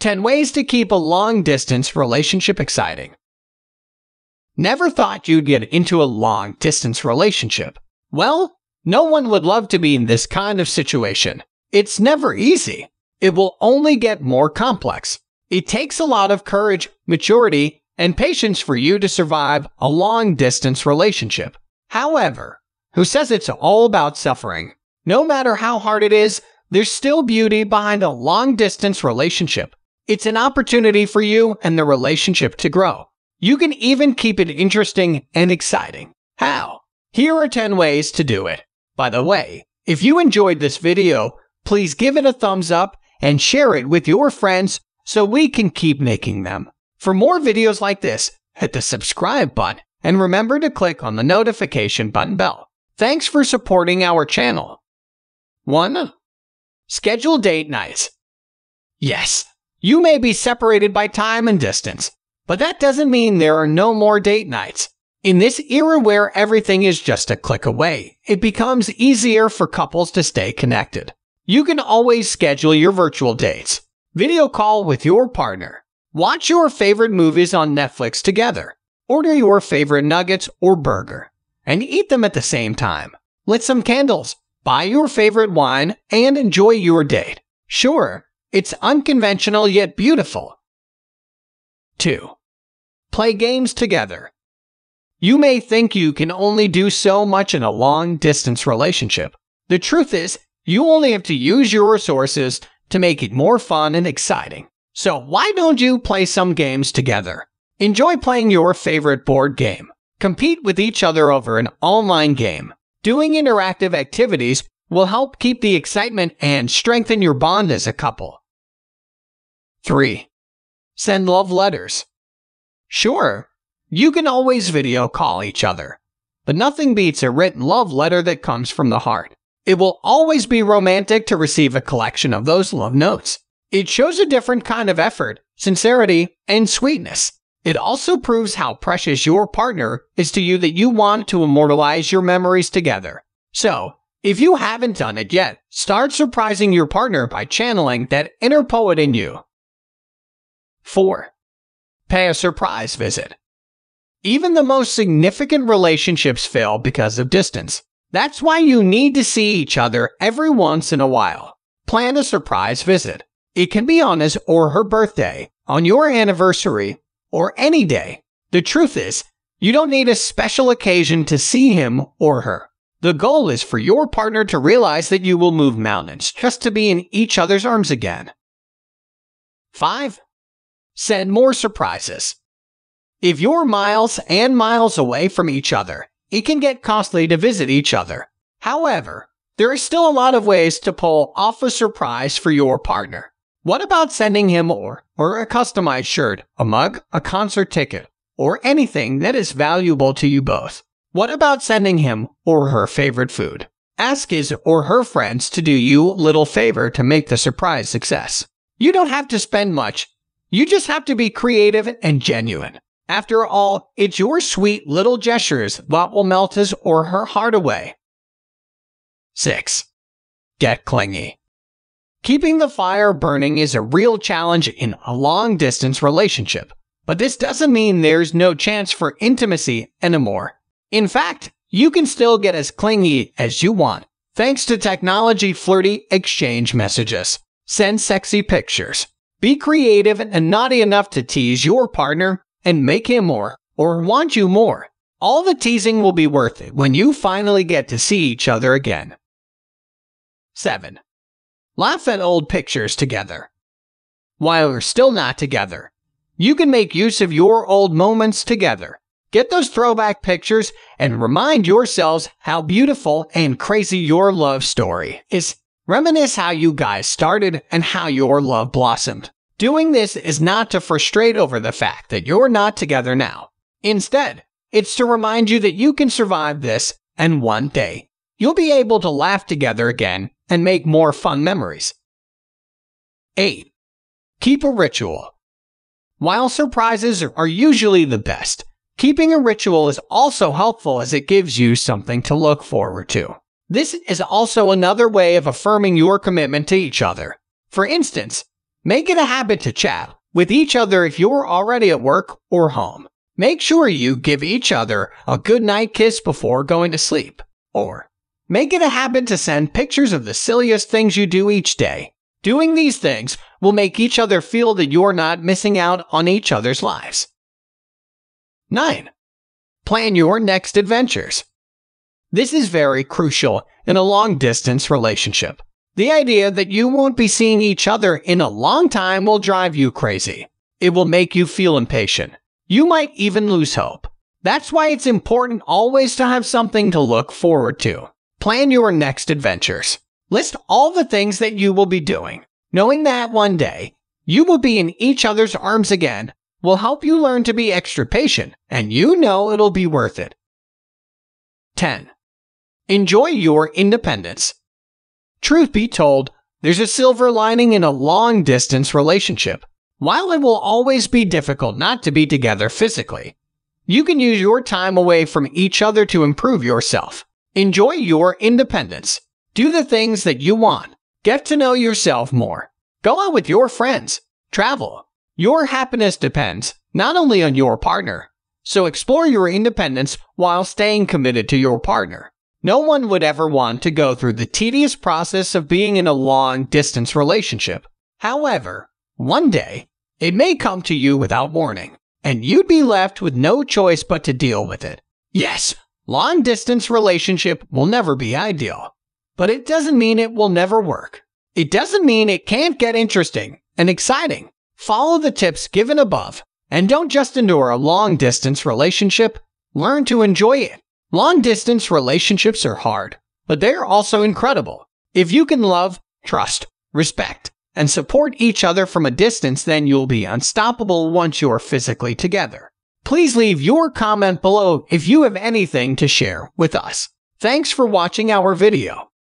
10 Ways to Keep a Long Distance Relationship Exciting. Never thought you'd get into a long distance relationship. Well, no one would love to be in this kind of situation. It's never easy. It will only get more complex. It takes a lot of courage, maturity, and patience for you to survive a long distance relationship. However, who says it's all about suffering? No matter how hard it is, there's still beauty behind a long distance relationship. It's an opportunity for you and the relationship to grow. You can even keep it interesting and exciting. How? Here are 10 ways to do it. By the way, if you enjoyed this video, please give it a thumbs up and share it with your friends so we can keep making them. For more videos like this, hit the subscribe button and remember to click on the notification button bell. Thanks for supporting our channel. 1. Schedule date nights. Yes, you may be separated by time and distance, but that doesn't mean there are no more date nights. In this era where everything is just a click away, it becomes easier for couples to stay connected. You can always schedule your virtual dates, video call with your partner, watch your favorite movies on Netflix together, order your favorite nuggets or burger, and eat them at the same time. Lit some candles, buy your favorite wine, and enjoy your date. Sure, it's unconventional yet beautiful. 2. Play games together. You may think you can only do so much in a long distance relationship. The truth is, you only have to use your resources to make it more fun and exciting. So why don't you play some games together? Enjoy playing your favorite board game. Compete with each other over an online game. Doing interactive activities will help keep the excitement and strengthen your bond as a couple. 3. Send love letters. Sure, you can always video call each other, but nothing beats a written love letter that comes from the heart. It will always be romantic to receive a collection of those love notes. It shows a different kind of effort, sincerity, and sweetness. It also proves how precious your partner is to you that you want to immortalize your memories together. So, if you haven't done it yet, start surprising your partner by channeling that inner poet in you. 4. Pay a surprise visit. Even the most significant relationships fail because of distance. That's why you need to see each other every once in a while. Plan a surprise visit. It can be on his or her birthday, on your anniversary, or any day. The truth is, you don't need a special occasion to see him or her. The goal is for your partner to realize that you will move mountains just to be in each other's arms again. 5. Send more surprises. If you're miles and miles away from each other, it can get costly to visit each other. However, there are still a lot of ways to pull off a surprise for your partner. What about sending him or, or a customized shirt, a mug, a concert ticket, or anything that is valuable to you both? What about sending him or her favorite food? Ask his or her friends to do you a little favor to make the surprise success. You don't have to spend much. You just have to be creative and genuine. After all, it's your sweet little gestures that will melt his or her heart away. 6. Get clingy. Keeping the fire burning is a real challenge in a long distance relationship, but this doesn't mean there's no chance for intimacy anymore. In fact, you can still get as clingy as you want thanks to technology flirty exchange messages. Send sexy pictures. Be creative and naughty enough to tease your partner and make him more or want you more. All the teasing will be worth it when you finally get to see each other again. 7. Laugh at old pictures together. While you're still not together, you can make use of your old moments together. Get those throwback pictures and remind yourselves how beautiful and crazy your love story is. Reminisce how you guys started and how your love blossomed. Doing this is not to frustrate over the fact that you're not together now. Instead, it's to remind you that you can survive this, and one day, you'll be able to laugh together again and make more fun memories. 8. Keep a ritual. While surprises are usually the best, keeping a ritual is also helpful as it gives you something to look forward to. This is also another way of affirming your commitment to each other. For instance, Make it a habit to chat with each other if you're already at work or home. Make sure you give each other a good night kiss before going to sleep. Or make it a habit to send pictures of the silliest things you do each day. Doing these things will make each other feel that you're not missing out on each other's lives. 9. Plan your next adventures. This is very crucial in a long distance relationship. The idea that you won't be seeing each other in a long time will drive you crazy. It will make you feel impatient. You might even lose hope. That's why it's important always to have something to look forward to. Plan your next adventures. List all the things that you will be doing. Knowing that one day you will be in each other's arms again will help you learn to be extra patient, and you know it'll be worth it. 10. Enjoy your independence. Truth be told, there's a silver lining in a long distance relationship. While it will always be difficult not to be together physically, you can use your time away from each other to improve yourself. Enjoy your independence. Do the things that you want. Get to know yourself more. Go out with your friends. Travel. Your happiness depends not only on your partner, so explore your independence while staying committed to your partner. No one would ever want to go through the tedious process of being in a long distance relationship. However, one day, it may come to you without warning, and you'd be left with no choice but to deal with it. Yes, long distance relationship will never be ideal, but it doesn't mean it will never work. It doesn't mean it can't get interesting and exciting. Follow the tips given above and don't just endure a long distance relationship, learn to enjoy it. Long distance relationships are hard, but they're also incredible. If you can love, trust, respect, and support each other from a distance, then you'll be unstoppable once you're physically together. Please leave your comment below if you have anything to share with us. Thanks for watching our video.